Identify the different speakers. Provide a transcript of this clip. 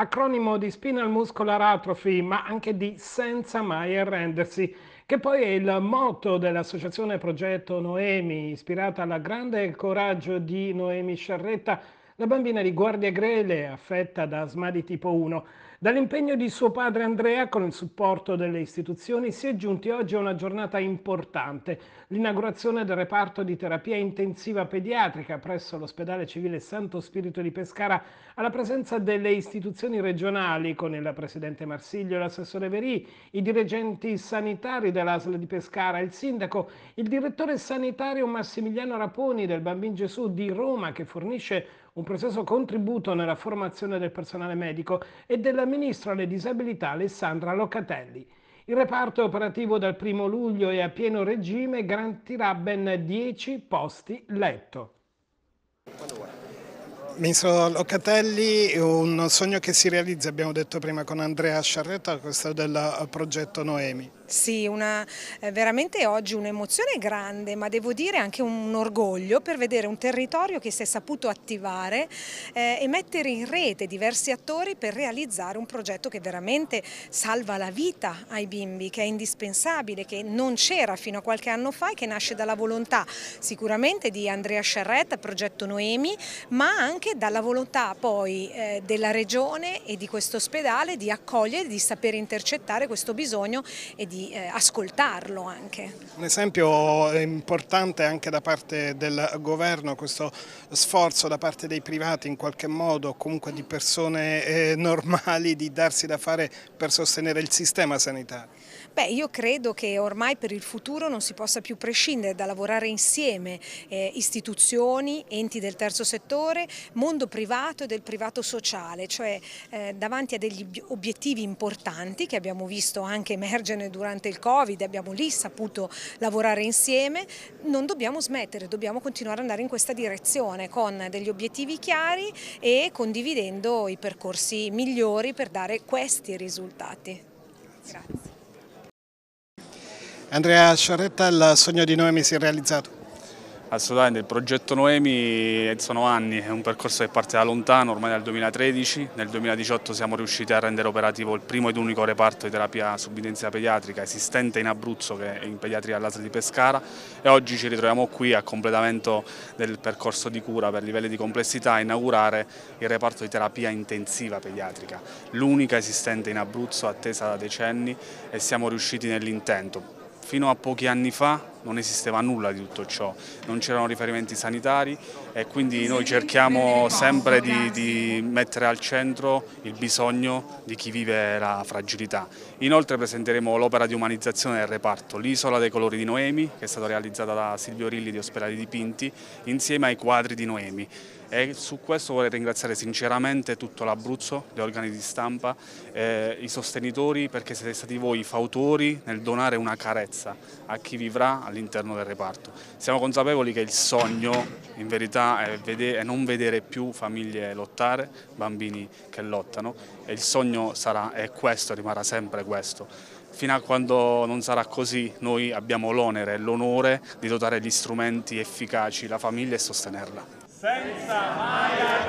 Speaker 1: acronimo di Spinal Muscular Atrophy, ma anche di Senza mai arrendersi, che poi è il motto dell'associazione Progetto Noemi, ispirata al grande coraggio di Noemi Sciarretta, la bambina di Guardia Grele affetta da asma di tipo 1. Dall'impegno di suo padre Andrea, con il supporto delle istituzioni, si è giunti oggi a una giornata importante, l'inaugurazione del reparto di terapia intensiva pediatrica presso l'ospedale civile Santo Spirito di Pescara, alla presenza delle istituzioni regionali, con il presidente Marsiglio l'assessore Verì, i dirigenti sanitari dell'ASL di Pescara, il sindaco, il direttore sanitario Massimiliano Raponi del Bambin Gesù di Roma, che fornisce un prezioso contributo nella formazione del personale medico e del ministro alle disabilità Alessandra Locatelli. Il reparto operativo dal 1 luglio e a pieno regime garantirà ben 10 posti letto.
Speaker 2: Ministro Locatelli, un sogno che si realizza, abbiamo detto prima con Andrea Sciarretta, questo del progetto Noemi.
Speaker 3: Sì, una, eh, veramente oggi un'emozione grande, ma devo dire anche un orgoglio per vedere un territorio che si è saputo attivare eh, e mettere in rete diversi attori per realizzare un progetto che veramente salva la vita ai bimbi, che è indispensabile, che non c'era fino a qualche anno fa e che nasce dalla volontà sicuramente di Andrea Sciarretta, progetto Noemi, ma anche dalla volontà poi eh, della regione e di questo ospedale di accogliere, di saper intercettare questo bisogno e di eh, ascoltarlo anche.
Speaker 2: Un esempio importante anche da parte del governo, questo sforzo da parte dei privati in qualche modo, comunque di persone eh, normali, di darsi da fare per sostenere il sistema sanitario.
Speaker 3: Beh, io credo che ormai per il futuro non si possa più prescindere da lavorare insieme eh, istituzioni, enti del terzo settore, mondo privato e del privato sociale, cioè eh, davanti a degli obiettivi importanti che abbiamo visto anche emergere durante il Covid, abbiamo lì saputo lavorare insieme, non dobbiamo smettere, dobbiamo continuare ad andare in questa direzione con degli obiettivi chiari e condividendo i percorsi migliori per dare questi risultati. Grazie.
Speaker 2: Andrea Sciarretta, il sogno di Noemi si è realizzato?
Speaker 4: Assolutamente, il progetto Noemi sono anni, è un percorso che parte da lontano, ormai dal 2013, nel 2018 siamo riusciti a rendere operativo il primo ed unico reparto di terapia subintensiva pediatrica esistente in Abruzzo che è in pediatria all'ASL di Pescara. E oggi ci ritroviamo qui a completamento del percorso di cura per livelli di complessità a inaugurare il reparto di terapia intensiva pediatrica, l'unica esistente in Abruzzo attesa da decenni e siamo riusciti nell'intento. Fino a pochi anni fa non esisteva nulla di tutto ciò, non c'erano riferimenti sanitari e quindi noi cerchiamo sempre di, di, mettere al centro il bisogno di chi vive la fragilità. Inoltre presenteremo l'opera di umanizzazione del reparto, l'Isola dei colori di Noemi, che è stata realizzata da Silvio Rilli di Ospedali Dipinti, insieme ai quadri di Noemi e su questo vorrei ringraziare sinceramente tutto l'Abruzzo, gli organi di stampa, eh, i sostenitori perché siete stati voi i fautori nel donare una carezza a chi vivrà all'interno del reparto. Siamo consapevoli che il sogno in verità è, vedere, è non vedere più famiglie lottare, bambini che lottano e il sogno sarà, è questo, rimarrà sempre questo. Fino a quando non sarà così noi abbiamo l'onere e l'onore di dotare gli strumenti efficaci la famiglia e sostenerla senza mai.